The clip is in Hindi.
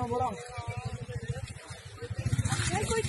कितना बड़ा कोई